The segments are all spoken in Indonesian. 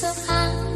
So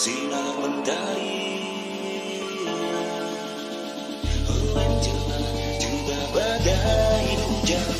sinar mentari. Hujan juga badai hujan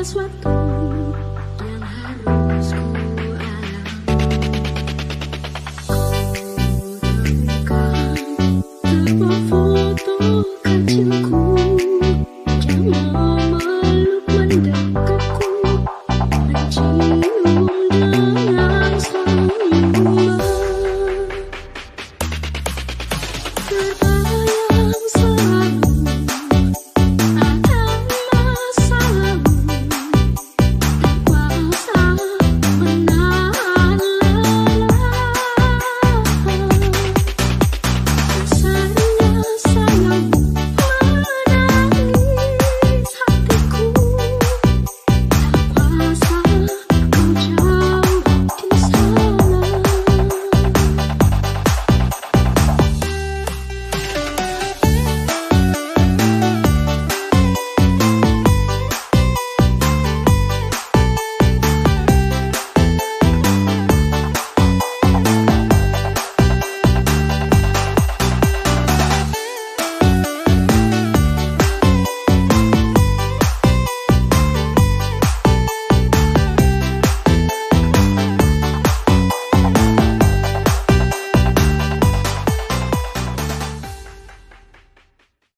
sesuatu